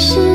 是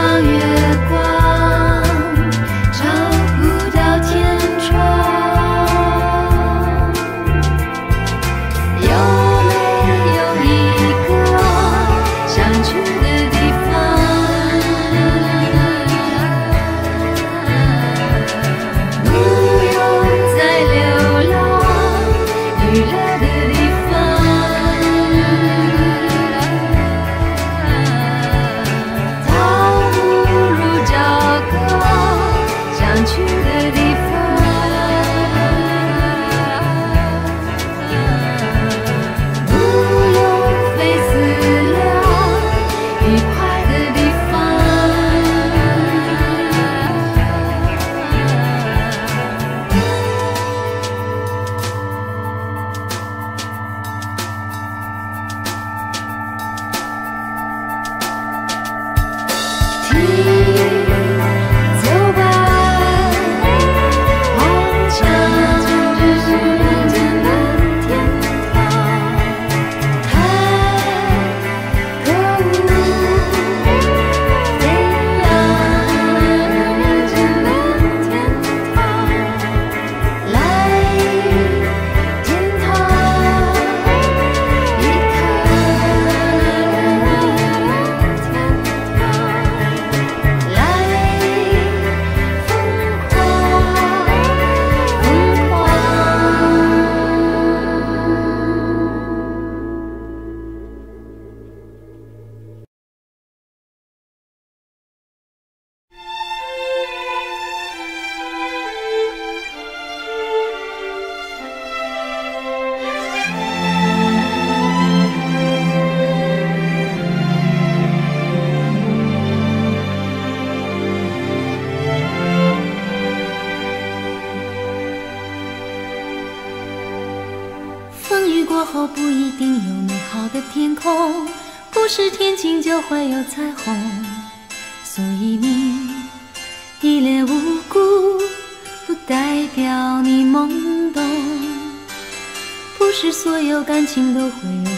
光。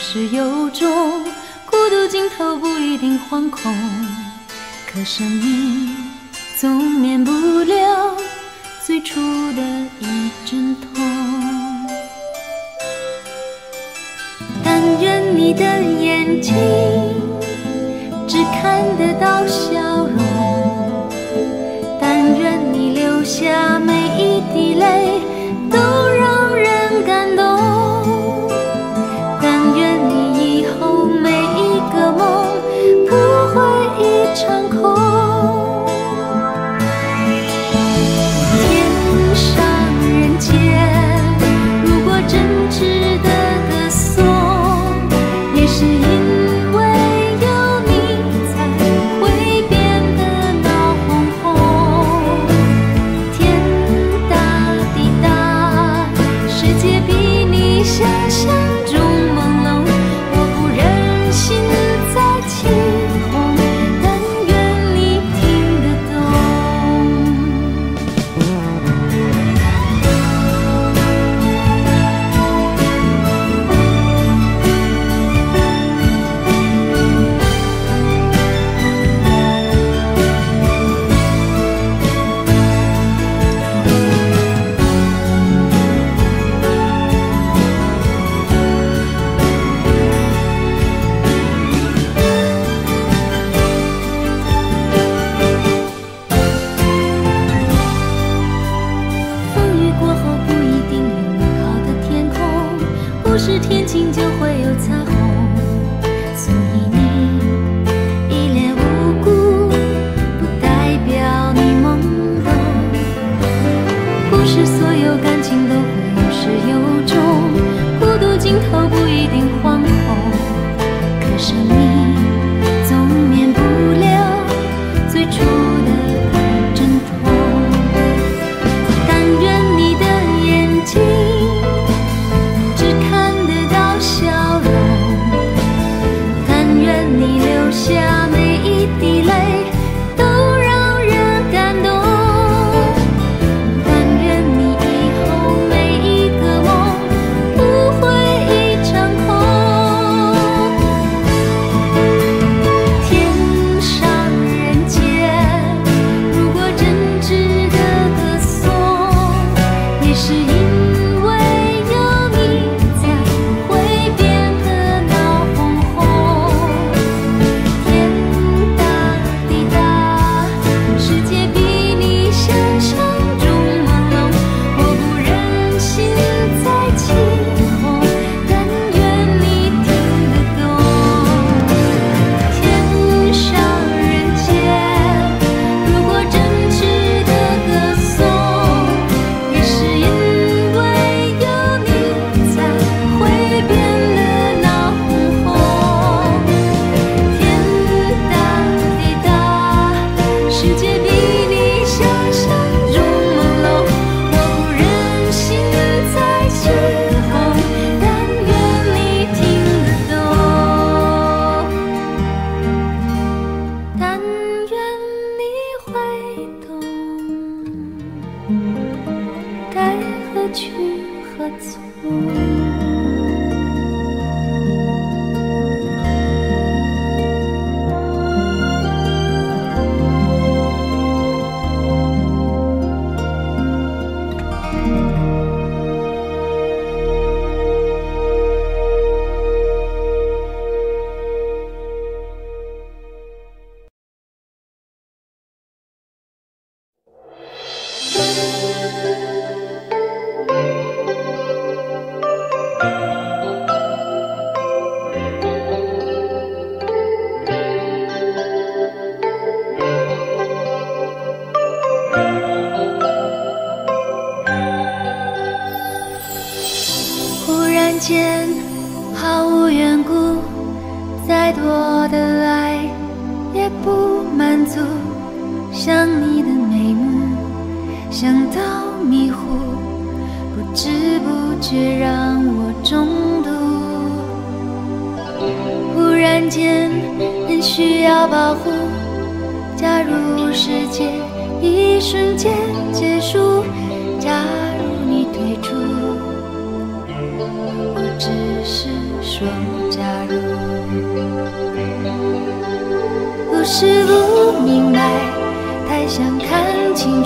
是有种孤独尽头不一定惶恐，可生命总免不了最初的一阵痛。但愿你的眼睛只看得到笑容，但愿你留下美。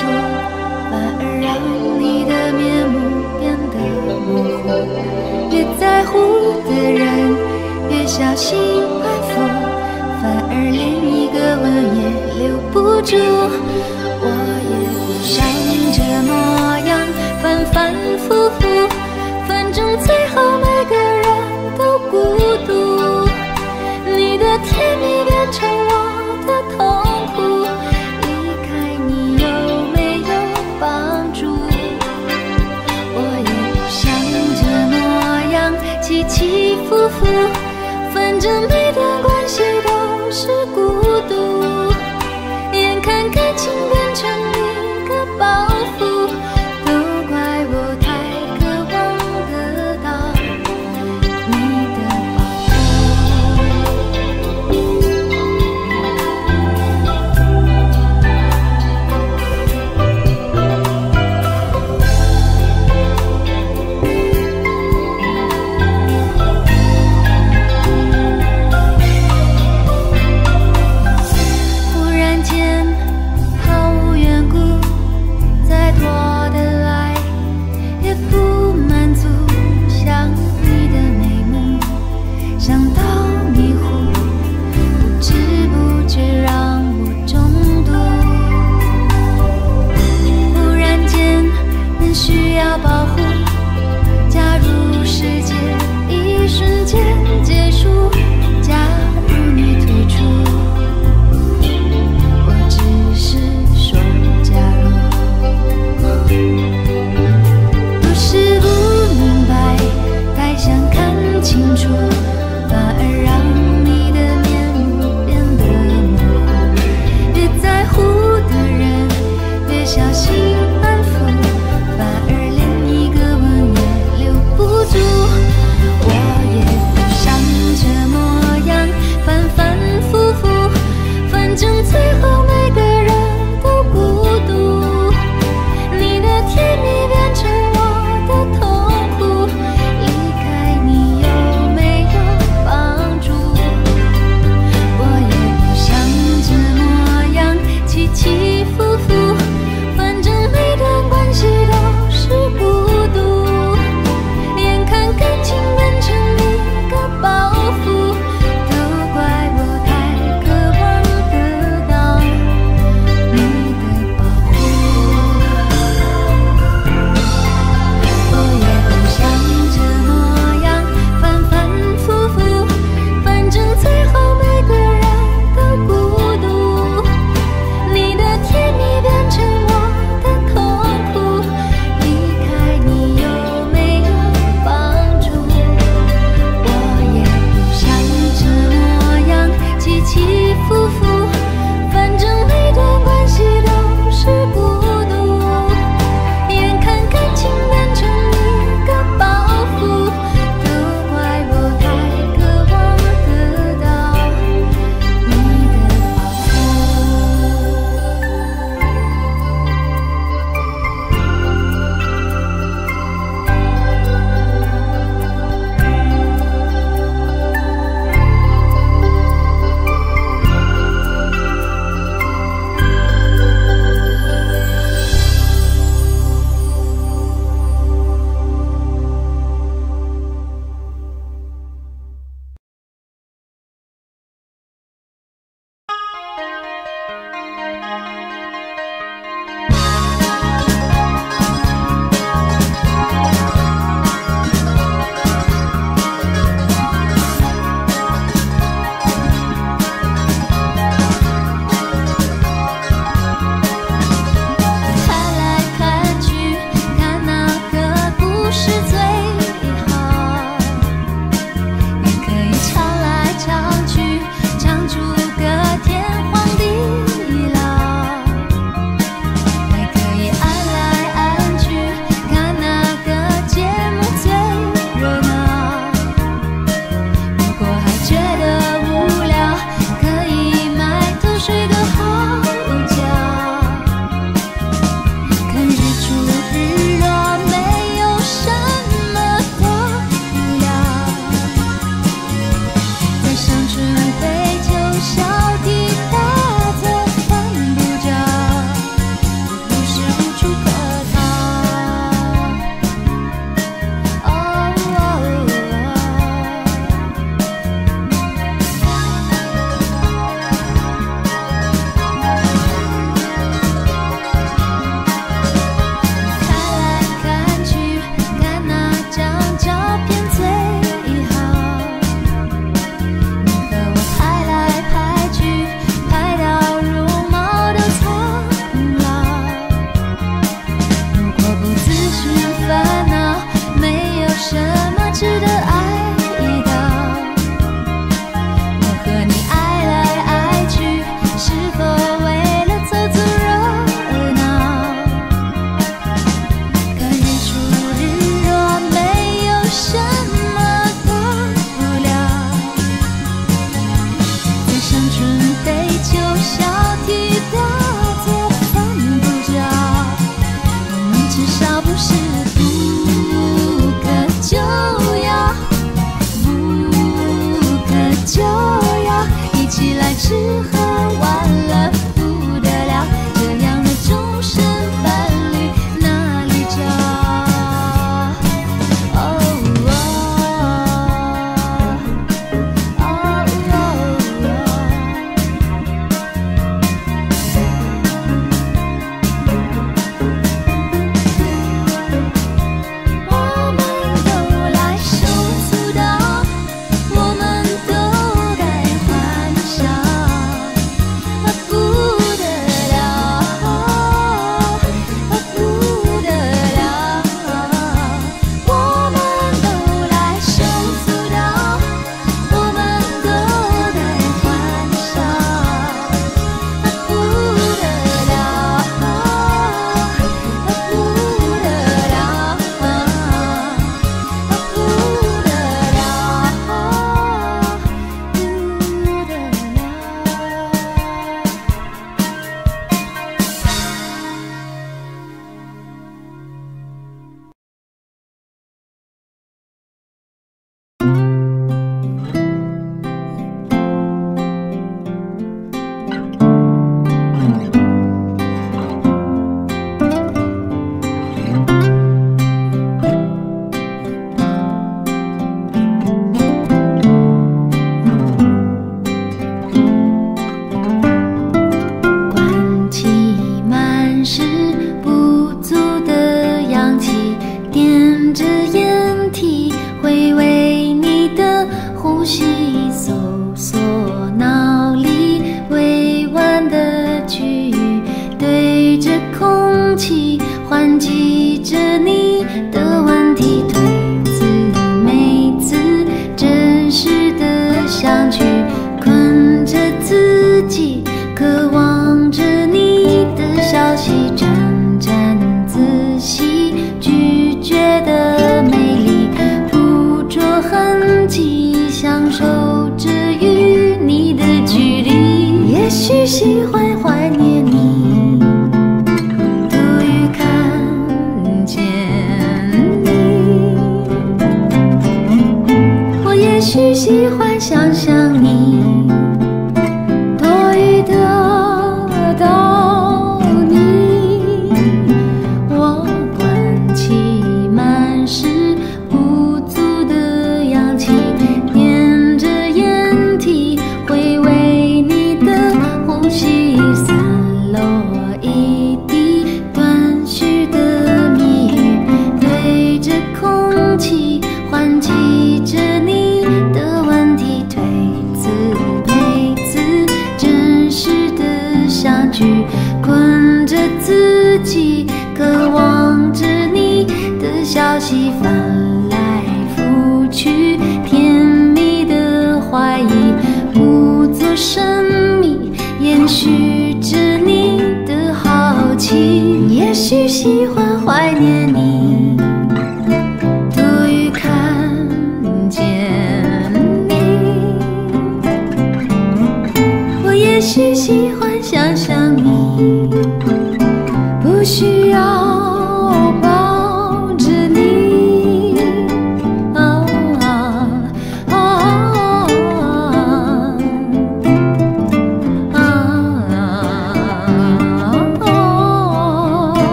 反而让你的面目变得模糊。越在乎的人越小心安抚反而连一个吻也留不住。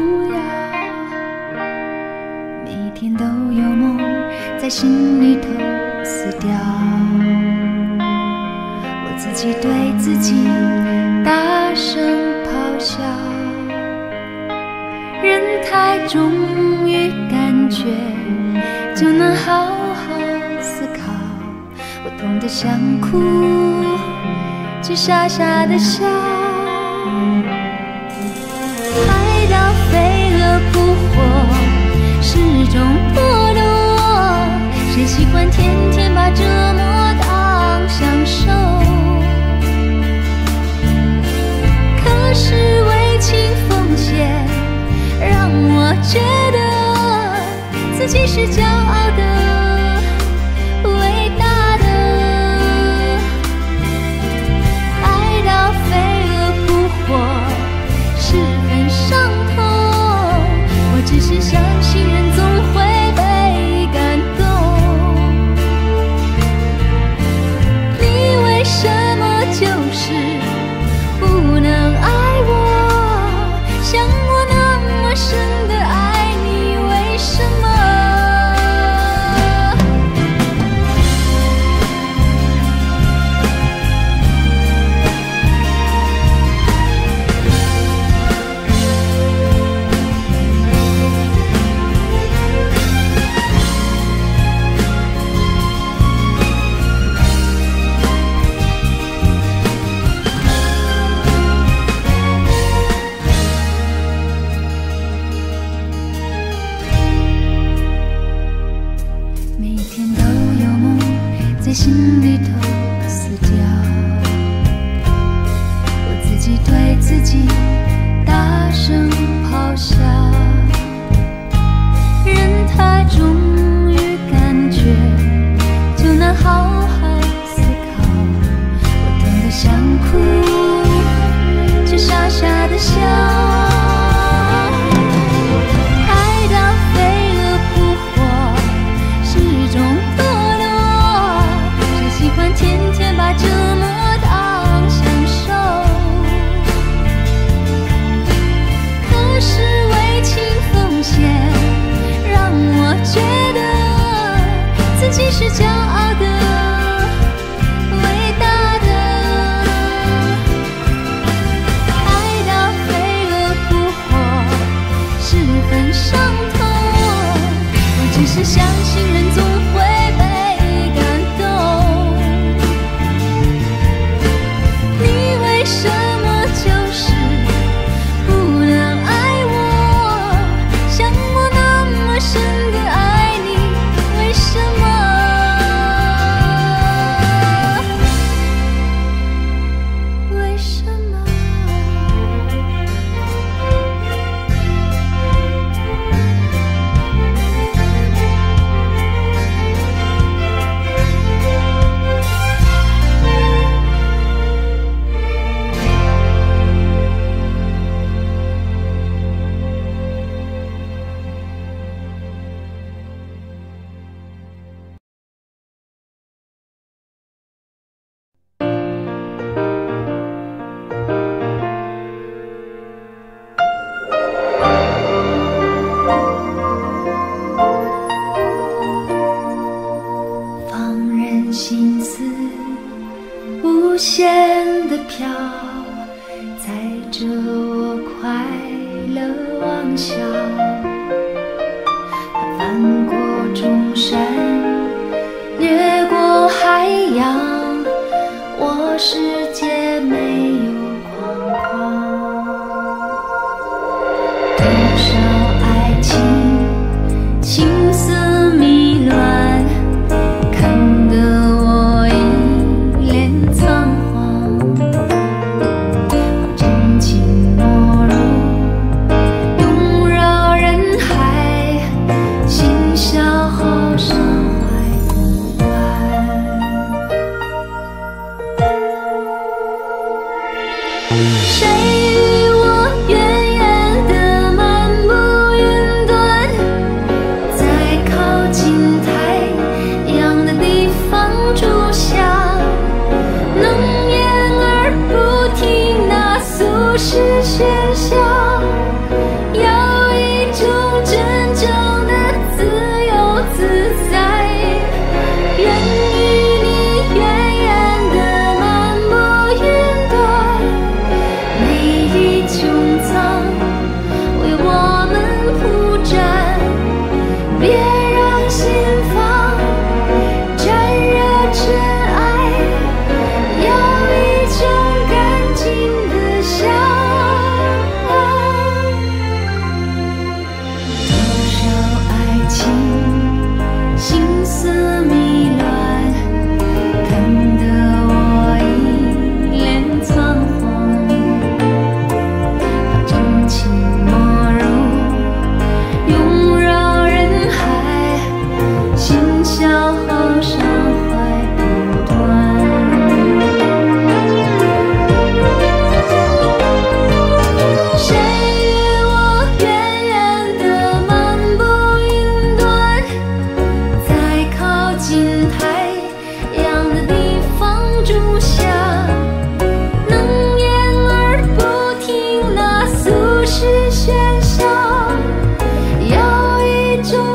不要每天都有梦在心里头死掉，我自己对自己大声咆哮，人太忠于感觉，就能好好思考，我痛的想哭，却傻傻的笑。是为情奉献让我觉得自己是骄傲的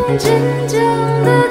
真正的